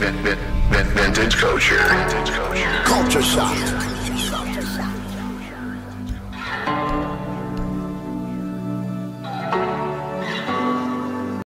vintage culture. Culture shock.